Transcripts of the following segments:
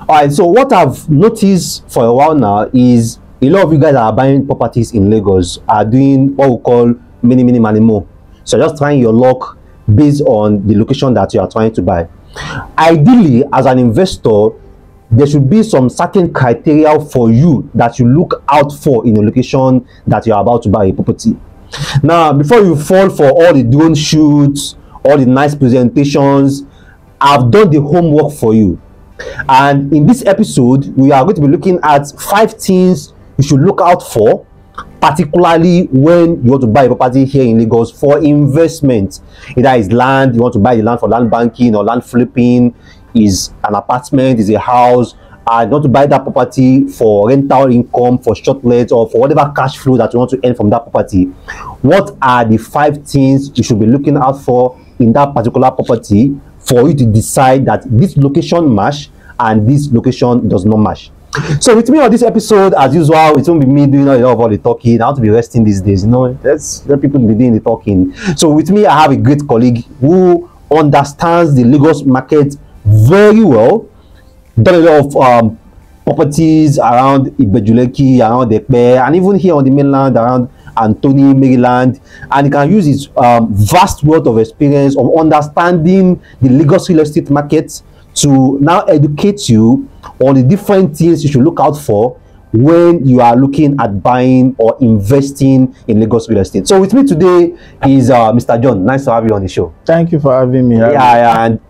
All right. So what I've noticed for a while now is a lot of you guys are buying properties in Lagos are doing what we call mini mini money more. So just trying your luck based on the location that you are trying to buy. Ideally, as an investor, there should be some certain criteria for you that you look out for in a location that you are about to buy a property. Now, before you fall for all the drone shoots, all the nice presentations, I've done the homework for you. And in this episode, we are going to be looking at five things you should look out for, particularly when you want to buy a property here in Lagos for investment. Either it's land, you want to buy the land for land banking or land flipping, is an apartment, is a house, and you want to buy that property for rental income, for short let, or for whatever cash flow that you want to earn from that property. What are the five things you should be looking out for in that particular property for you to decide that this location match and this location does not match? So with me on this episode, as usual, it won't be me doing a lot of all the talking. I want to be resting these days, you know. Let's let people be doing the talking. So with me, I have a great colleague who understands the Lagos market very well. Done a lot of um, properties around Ibejuleki, around Ekpe, and even here on the mainland around Anthony, Maryland, and he can use his um, vast wealth of experience of understanding the Lagos real estate market to now educate you on the different things you should look out for when you are looking at buying or investing in Lagos real estate. So with me today is uh, Mr. John. Nice to have you on the show. Thank you for having me. Yeah, yeah, and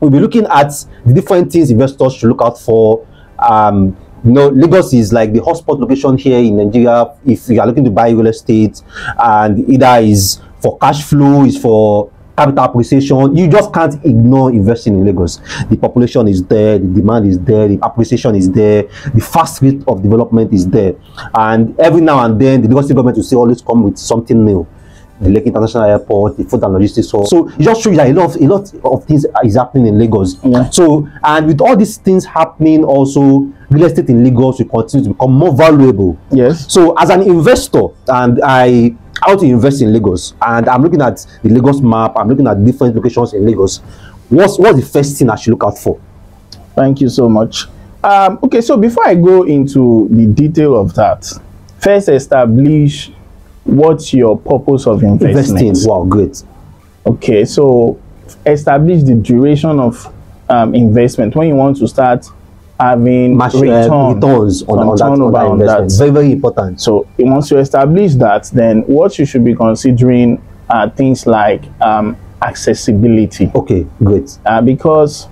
we'll be looking at the different things investors should look out for. Um, you know, Lagos is like the hotspot location here in Nigeria if you are looking to buy real estate, and either is for cash flow, is for capital appreciation. You just can't ignore investing in Lagos. The population is there, the demand is there, the appreciation is there, the fast rate of development is there, and every now and then the Lagos government will say always come with something new. The Lekki International Airport, the food and logistics. So, so it just shows you that a lot of a lot of things is happening in Lagos. Yeah. So, and with all these things happening, also real estate in Lagos will continue to become more valuable. Yes. So, as an investor, and I how to invest in Lagos, and I'm looking at the Lagos map. I'm looking at different locations in Lagos. What's what's the first thing I should look out for? Thank you so much. Um, okay, so before I go into the detail of that, first establish what's your purpose of investment. Investing. Wow, good. Okay, so establish the duration of um, investment when you want to start having Match, uh, returns on, on, that, on that investment. that. Very very important. So once you establish that, then what you should be considering are things like um, accessibility. Okay, great. uh, because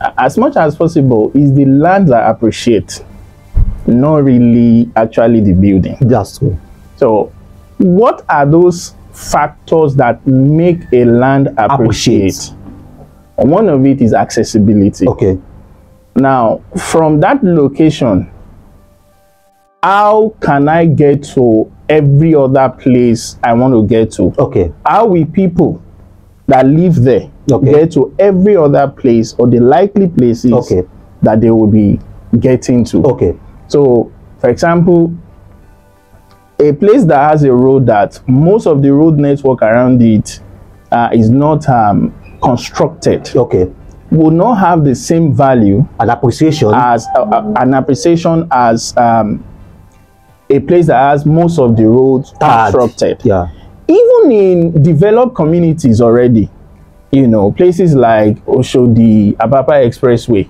uh, as much as possible is the land that appreciate not really actually the building That's true. so what are those factors that make a land appreciate, Appreciate. one of it is accessibility Okay. now from that location how can i get to every other place i want to get to Okay. how will people that live there Okay. get to every other place or the likely places Okay. that they will be getting to. Okay. So, for example, a place that has a road that most of the road network around it uh, is not um, constructed Okay. will not have the same value An appreciation. as uh, uh, an appreciation as um, a place that has most of the roads constructed Yeah. even in developed communities already, you know, places like Oshodi, Apapa Expressway,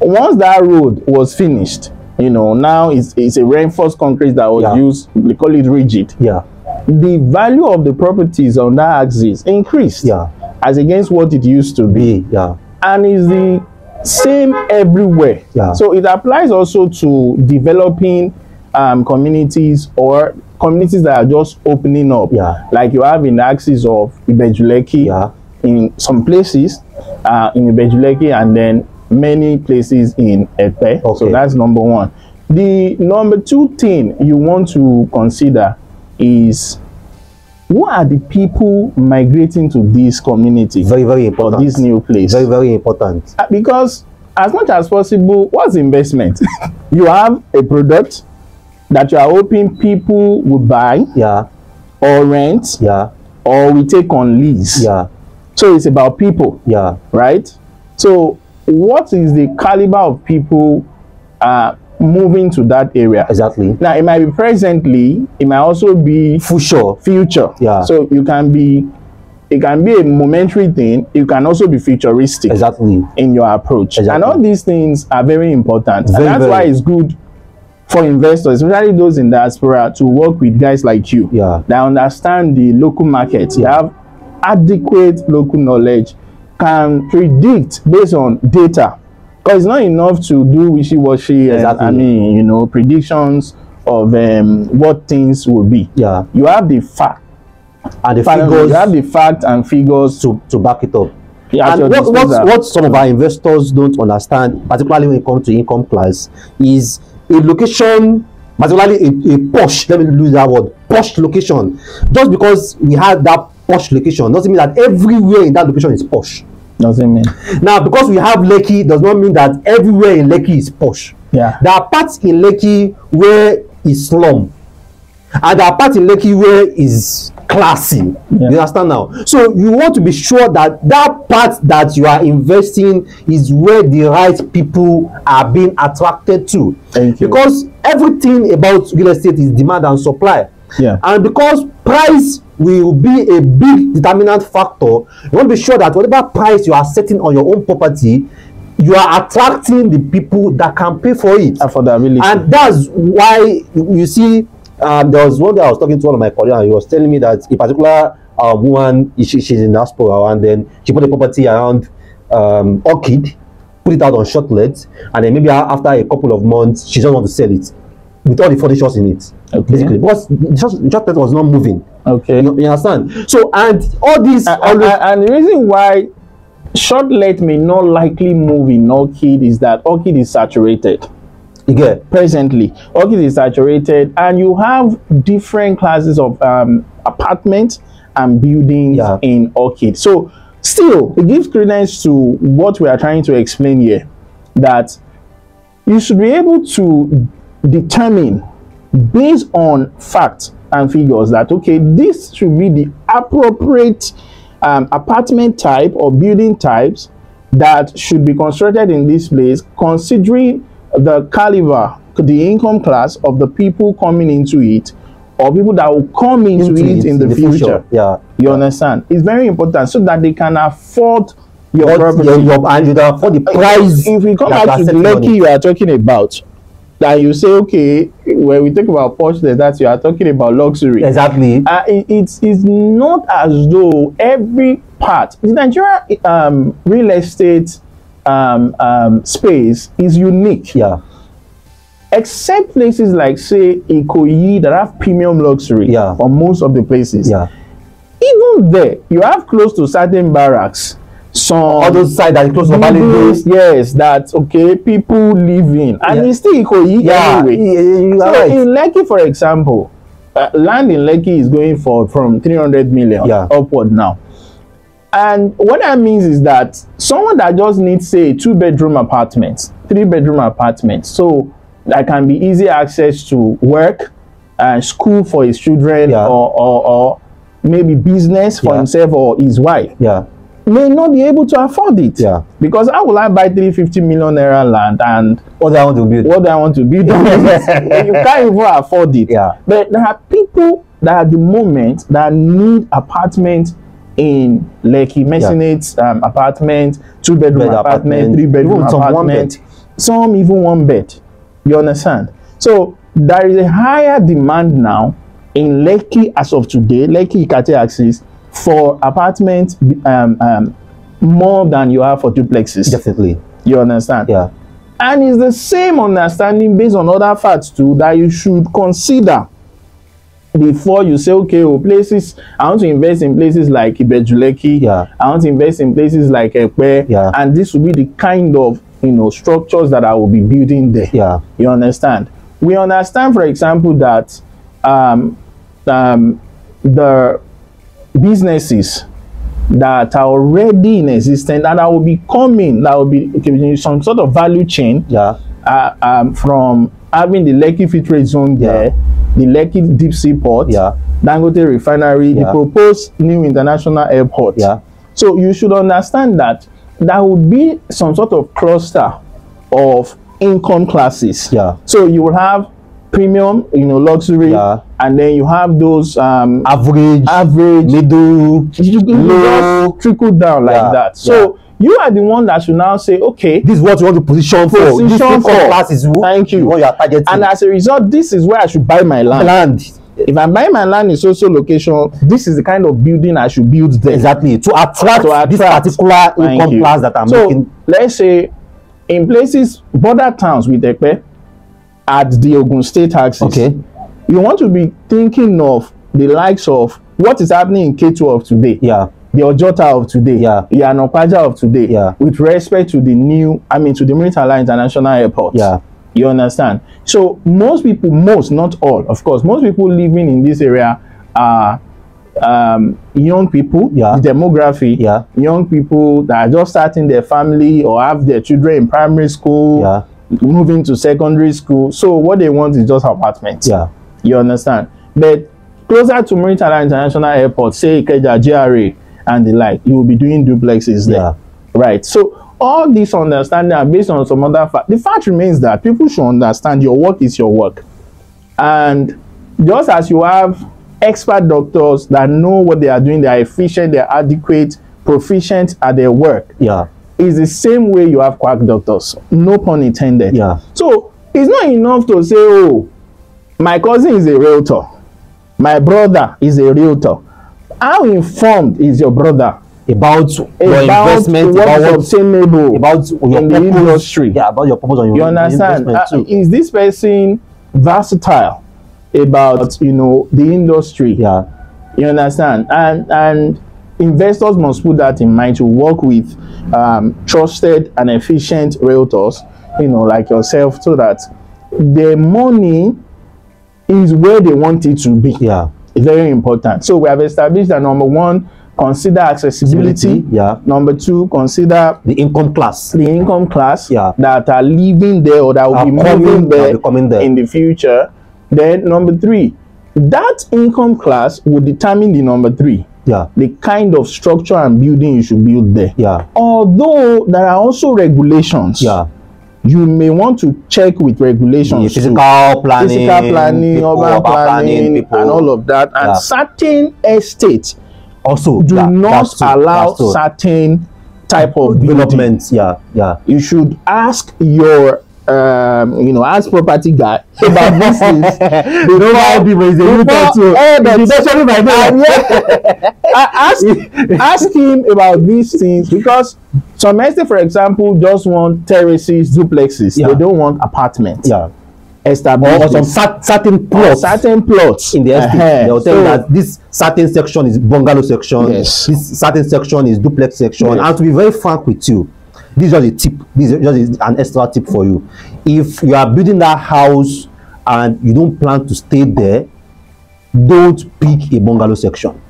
once that road was finished, you know, now it's, it's a reinforced concrete that was Yeah. used, they call it rigid. Yeah. The value of the properties on that axis increased Yeah. as against what it used to be. Yeah. And is the same everywhere. Yeah. So it applies also to developing um, communities or communities that are just opening up. Yeah. Like you have in the axis of Ibeju-Lekki Yeah. in some places, uh, in Ibeju-Lekki, and then many places in Epe. So Okay. that's number one. The number two thing you want to consider is who are the people migrating to this community Very very or important. this new place? Very very important. Uh, because as much as possible what's investment you have a product that you are hoping people will buy Yeah. or rent Yeah. or we take on lease Yeah. so it's about people Yeah. right so what is the caliber of people uh, moving to that area? Exactly. Now, it might be presently, it might also be For sure. future. Yeah. So you can be, it can be a momentary thing. You can also be futuristic Exactly. in your approach. Exactly. And all these things are very important. Very, and that's very. why it's good for investors, especially those in diaspora, to work with guys like you Yeah. that understand the local market. You have adequate local knowledge, can predict based on data. Because it's not enough to do wishy-washy, and, Exactly. I mean, you know, predictions of um, what things will be. Yeah. You have the fact. And the me, figures You have the fact and figures to, to back it up. at and what, what, what some of our investors don't understand, particularly when it comes to income class, is a location, particularly a, a posh, let me use that word, posh location. Just because we have that posh location doesn't mean that everywhere in that location is posh. Doesn't mean. Now, because we have Lekki does not mean that everywhere in Lekki is posh. Yeah. There are parts in Lekki where is slum. And there are parts in Lekki where is classy. Yeah. You understand now? So you want to be sure that that part that you are investing is where the right people are being attracted to. Thank you. Because everything about real estate is demand and supply. Yeah. And because price will be a big determinant factor, you want to be sure that whatever price you are setting on your own property, you are attracting the people that can pay for it. Affordability. And that's why you see, um, there was one day I was talking to one of my colleagues, and he was telling me that a particular uh, woman, she, she's in diaspora, and then she put a property around um, Orchid, put it out on short let, and then maybe after a couple of months, she just want to sell it with all the furnitures in it. Okay. Basically, because the short was not moving. okay. You, you understand? So, and all these and, always. and- and the reason why short let may not likely move in orchid is that orchid is saturated you get presently orchid is saturated and you have different classes of um, apartments and buildings Yeah. in orchid so still it gives credence to what we are trying to explain here that you should be able to determine based on facts and figures that okay this should be the appropriate um, apartment type or building types that should be constructed in this place considering the caliber the income class of the people coming into it or people that will come into, into it, in the, future. Yeah. you understand it's very important so that they can afford your property your, your, and you can afford the price. if we come back to the setting on Lekki it. you are talking about, that you say, okay, when we talk about Porsche, that you are talking about luxury. Exactly. Uh, it, it's, it's not as though every part, the Nigeria um, real estate um, um, space is unique, Yeah. except places like, say, Ikoyi that have premium luxury Yeah. on most of the places. Yeah. Even there, you have close to certain barracks, some those sides that close to buildings, yes, that okay, people live in, and Yeah. it's still Ikoyi Yeah. anyway. You So right. in Lekki, for example, uh, land in Lekki is going for from 300 million Yeah. upward now. And what that means is that someone that just needs, say, two bedroom apartment, three bedroom apartment, so that can be easy access to work and school for his children Yeah. or, or, or maybe business for Yeah. himself or his wife Yeah. May not be able to afford it. Yeah. Because how will I buy 350 million naira land and What do I want to build? what do I want to build you can't even afford it. Yeah. But there are people that at the moment that need apartments in Lekki, Messinate um, apartment, two bedroom Bed apartment, apartment, three bedroom even some one apartment, some even one bed. You understand? So there is a higher demand now in Lekki as of today, Lekki Ikate axis for apartments um, um, more than you have for duplexes. Definitely. You understand? Yeah. And it's the same understanding based on other facts too that you should consider before you say, okay, oh, places, I want to invest in places like Ibeju-Lekki. Yeah. I want to invest in places like Epe. Yeah. And this will be the kind of, you know, structures that I will be building there. Yeah. You understand? We understand, for example, that um, um, the businesses that are already in existence and that will be coming, that will be okay, some sort of value chain Yeah. uh, um, from having the Lekki Free Trade Zone Yeah. there, the Lekki Deep Sea Port, Yeah. Dangote Refinery, yeah. the proposed new international airport. Yeah. So you should understand that there would be some sort of cluster of income classes. Yeah. So you will have premium, you know, luxury, Yeah. And then you have those um, average average. middle low. trickle down like Yeah, that. So you are the one that should now say, okay, this is what you want to position for this Position for. class is who Thank you. what you are targeting and as a result, this is where I should buy my land. land If I buy my land in social location, this is the kind of building I should build there. exactly to attract, To this attract. particular Thank income you. class that i'm so looking let's say in places border towns with Ekpe at the Ogun State axis. okay You want to be thinking of the likes of what is happening in K2 of today. yeah The Ojota of today. Yeah. Yanopaja of today. Yeah. With respect to the new, I mean, to the Muritala International Airport. Yeah. You understand? So most people, most, not all, of course, most people living in this area are um, young people, Yeah. the demography, Yeah. young people that are just starting their family or have their children in primary school, Yeah. moving to secondary school. So what they want is just apartments. yeah You understand? But closer to Muritala International Airport, say Ikeja, GRA, and the like, you will be doing duplexes there. Yeah. Right. So all this understanding are based on some other fact. The fact remains that people should understand your work is your work. And just as you have expert doctors that know what they are doing, they are efficient, they are adequate, proficient at their work, yeah it's the same way you have quack doctors. No pun intended. Yeah. So it's not enough to say, oh, my cousin is a realtor, my brother is a realtor. How informed is your brother about your about investment what about is obtainable about your in the industry? yeah about your purpose on your You understand? investment Uh, is this person versatile about you know the industry? yeah You understand? And and investors must put that in mind to work with um, trusted and efficient realtors, you know, like yourself, so that their money is where they want it to be. yeah It's very important. So we have established that number one, consider accessibility. yeah Number two, consider the income class the income class Yeah. that are living there or that will Are be moving there there. in the future. Then number three, that income class will determine the number three, yeah the kind of structure and building you should build there. yeah Although there are also regulations, yeah you may want to check with the regulations. too. physical planning Physical planning, people, urban planning, people. and all of that. And Yeah. certain estates also do yeah, not true, allow certain type of building. development yeah yeah you should ask your um you know ask property guy about these things you know why people is a new before- too but- you don't show me my name yeah. Ask ask him about these things because some estate for example just want terraces duplexes. Yeah. they don't want apartments. Yeah. Established or some cer- certain plots. Certain plots. In the estate. Uh-huh. they'll tell you So- that this certain section is bungalow section. Yes. this certain section is duplex section. Yes. and to be very frank with you this is just a tip. This is just an extra tip for you. If you are building that house and you don't plan to stay there don't pick a bungalow section.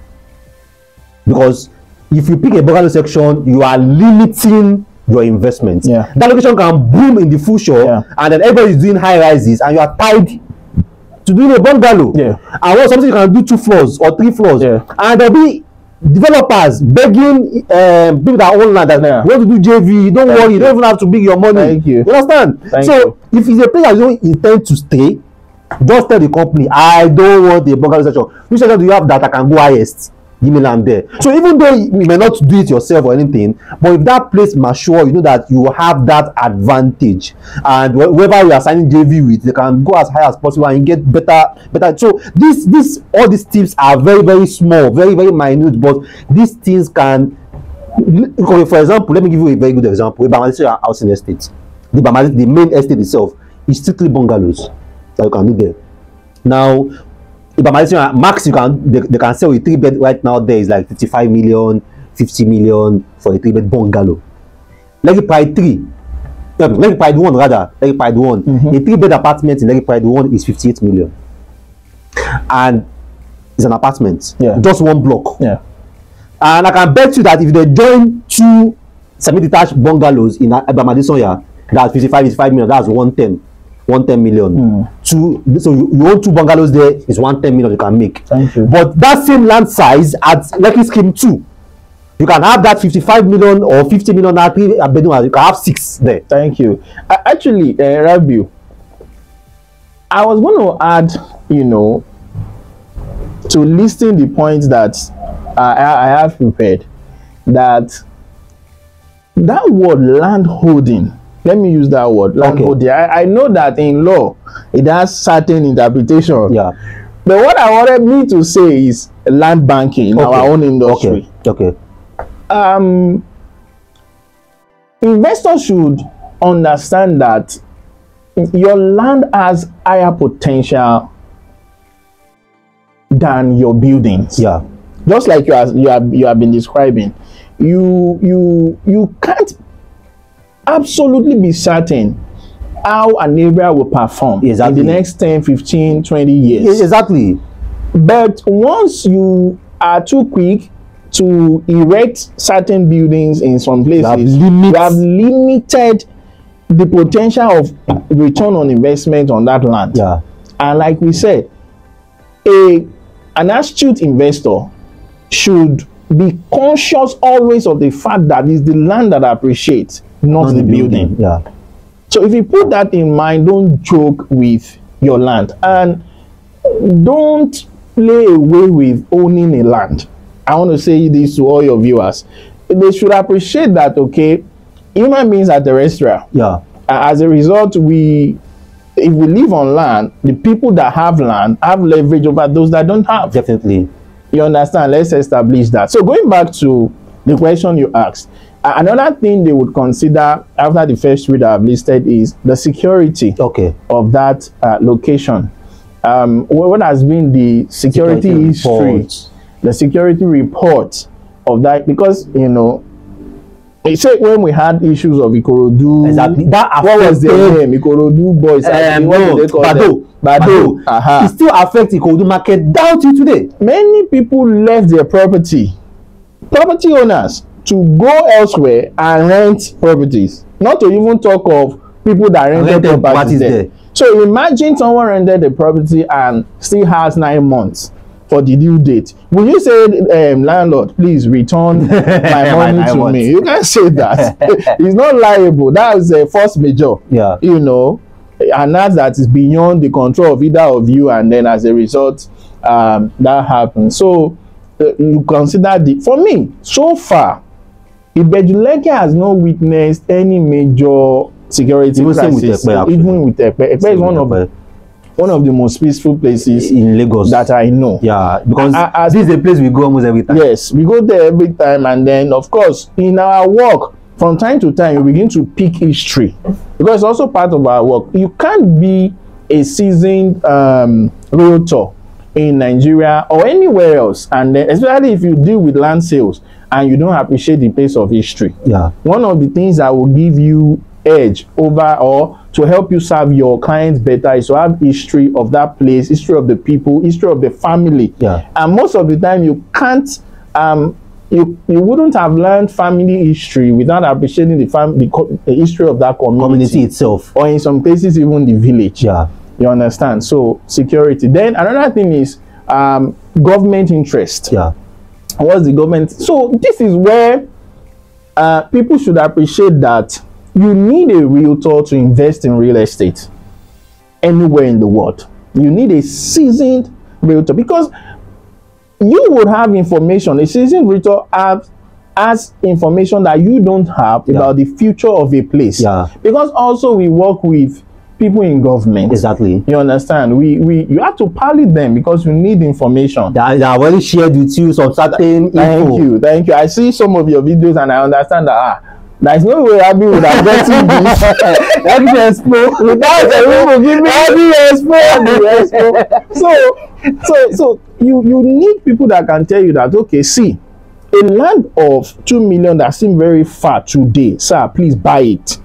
Because if you pick a bungalow section you are limiting your investment Yeah. that location can boom in the future Yeah. and then everybody is doing high rises and you are tied to doing a bungalow Yeah. and what something you can do two floors or three floors Yeah. and there be developers begging um, people that own land that Yeah. you want to do jv don't Thank worry you you. don't even have to bring your money Thank you. understand Thank so if it's a place that you don't intend to stay just tell the company i don't want a bungalow section which section do you have that i can go highest give me land there so even though you may not do it yourself or anything but if that place mature you know that you have that advantage. And wh- whoever you are signing jv with they can go as high as possible and get better better. So this this all these tips are very very small very very minute but these things can for example let me give you a very good example. Ibadan housing estate the Ibadan the main estate itself is strictly bungalows that you can do there. Now Ibadan max you can they, they can sell a three bed right now there is like fifty-five million fifty million for a three bed bungalow. Lekki Pride three. No Lekki Pride one rather. Lekki Pride one. Mhm. a three bed apartment in Lekki Pride one is fifty-eight million. And it's an apartment. Yeah. just one block. Yeah. And i can bet you that if they join two semi-detached bungalows in abamadisanya that's fifty-five fifty-five million that's one ten one ten million Hmm. two so you, you own two bungalows there is one ten million you can make Thank you. but that same land size at lekki scheme two you can have that 55 million or 50 million naira abedun you can have six there Thank you. Uh, actually, uh, Rabiu, I was going to add, you know, to listing the points that I I have prepared, that that word land holding, let me use that word, land Okay. I, I know that in law, it has certain interpretation. yeah But what I wanted me to say is land banking in our own industry. okay okay um, investors should understand that your land has higher potential than your buildings. yeah Just like you have you have you have been describing, you you you can't absolutely be certain how an area will perform Exactly. in the next 10, 15, 20 years. Yes, exactly But once you are too quick to erect certain buildings in some places, have limits. you have limited the potential of return on investment on that land. yeah And like we said, a an astute investor should be conscious always of the fact that it's the land that appreciates, not On the building. yeah So if you put that in mind, don't joke with your land and don't play away with owning a land. I want to say this to all your viewers. They should appreciate that, okay, human beings are terrestrial. yeah As a result, we if we live on land, the people that have land have leverage over those that don't have. definitely You understand? Let's establish that. So going back to the question you asked, another thing they would consider after the first three that I've listed is the security okay of that uh, location. Um, what has been the security, Security history, reports. the security report of that? Because you know, they say when we had issues of Ikorodu, exactly that what was their name? Ikorodu boys. I um, what no, did they call Badoo, them? Badoo. Aha. it still affect Ikorodu market down till today. many people left their property property owners to go elsewhere and rent properties. Not to even talk of people that rented rented properties there. there. so imagine someone rented the property and still has nine months for the due date. Will you say um, landlord please return my money to me? you can't say that. It's not liable. That's a force major. Yeah. you know and that's that is beyond the control of either of you and then as a result um that happens. So uh, you consider the for me so far Ibejuleke has not witnessed any major security Even same with crisis Epe, even with Epe. Epe is one of Epe. one of the most peaceful places in Lagos. that I know. yeah, because I- I- this is a place we go almost every time. Yes, we go there every time, and then of course in our work, from time to time, we begin to pick history because it's also part of our work. You can't be a seasoned um, realtor in Nigeria or anywhere else, and then, especially if you deal with land sales and you don't appreciate the pace of history. Yeah, One of the things that will give you edge over or to help you serve your clients better is to have history of that place, history of the people, history of the family. Yeah. And most of the time you can't um you you wouldn't have learned family history without appreciating the fam the, co- the history of that community, community itself. or in some cases even the village. Yeah, You understand? So security. Then another thing is um government interest yeah, what's the government so this is where uh, people should appreciate that you need a realtor to invest in real estate anywhere in the world you need a seasoned realtor because you would have information a seasoned realtor have has information that you don't have Yeah. about the future of a place Yeah. because also we work with people in government exactly. you understand we we you have to parley them because you need information They are, already shared with you some certain Thank info. you, thank you. I see some of your videos and I understand that ah, there's no way Abi would have gotten this. Every expo without a people give me every expo, every expo. So, so, so you you need people that can tell you that okay, see, a land of two million that seem very far today, sir, please buy it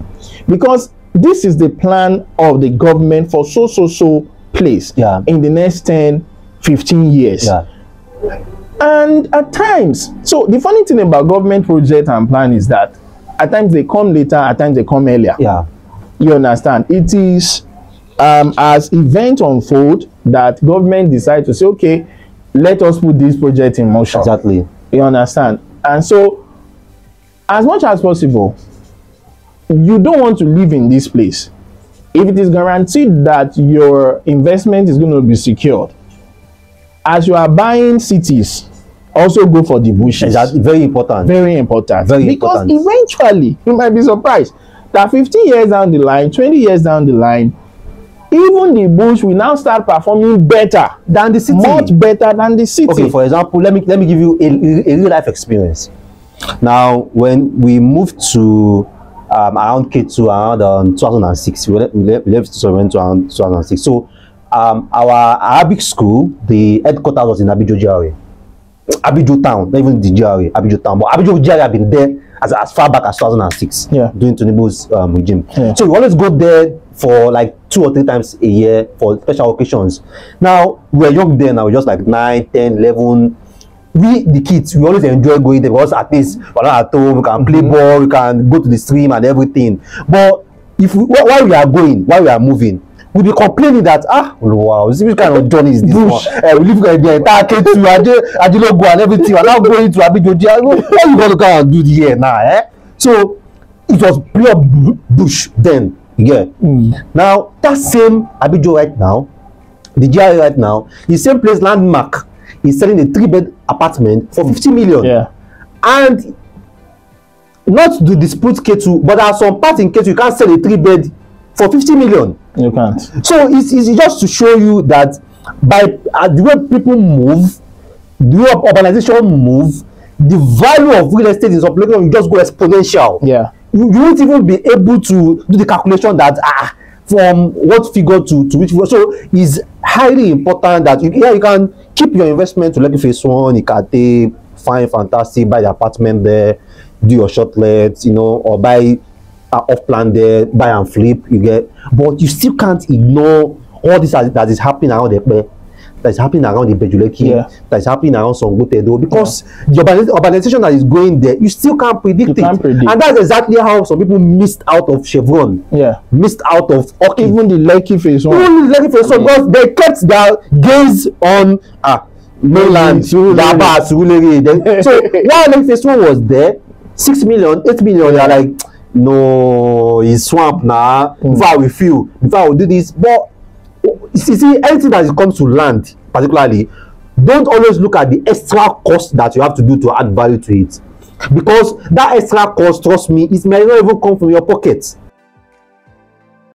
because this is the plan of the government for so so so place Yeah. in the next 10 15 years. Yeah, and at times so the funny thing about government project and plan is that at times they come later at times they come earlier. Yeah, you understand? It is um, as event unfold that government decide to say okay let us put this project in motion. Exactly. you understand? And so as much as possible you don't want to live in this place if it is guaranteed that your investment is going to be secured as you are buying cities also go for the bushes That's very important. very important Very because important. eventually you might be surprised that 15 years down the line 20 years down the line even the bush will now start performing better Than the city. much better than the city okay for example let me let me give you a, a real life experience now when we moved to um, around k2 around um, 2006 we left, we left, around 2006 so um, our arabic school the headquarters was in abijo gra abijo town not even the gra abijo town. But abijo gra have been there as, as far back as 2006 Yeah. during tinubu's um, regime. Yeah. so we always go there for like two or three times a year for special occasions. Now we were young then now we just like 9 10 11 we the kids we always enjoy going there because at least we're not at home we can play ball we can go to the stream and everything. But if we wh- while we are going while we are moving we be complaining that ah wow this which kind of journey is this Bush. one? Uh, we live like the entire ketu aje ajilogo and everything. We are now going to abijoji what you gonna come and do here now eh? So it was pure bu- bush then get? Mm. now that same abijo right now the gra right now the same place landmark is selling a three bed apartment for fifty million. Yeah. And not to dispute k2 but there are some parts in k2 you can't sell a three bed for fifty million. You can't. So it's, it's just to show you that by uh, the way people move the way urbanization move the value of real estate in some places will just go exponential. Yeah. You, you won't even be able to do the calculation that ah from what figure to to which figure. So it's highly important that you yeah you can keep your investment to lekki phase one ikate fine fantastic buy the apartment there do your short let you know or buy uh, off plan there buy and flip you get. But you still can't ignore all this that, is happening around epe that is happening around ibejuleki Yeah. that is happening around songotedo because the urbaniz urbanization that is going there you still can't predict You it. can't predict. and that's exactly how some people missed out of chevron. Yeah. Missed out of Orchid. even the lekki phase one. Even Lekki phase one because they kept their gaze on ah mainland yaba surulere so while Lekki phase one was there six million eight million they are like no e swamp na Mm. before i will feel before i will do this. But see see anything that comes to land particularly don't always look at the extra cost that you have to do to add value to it. Because that extra cost trust me it may not even come from your pocket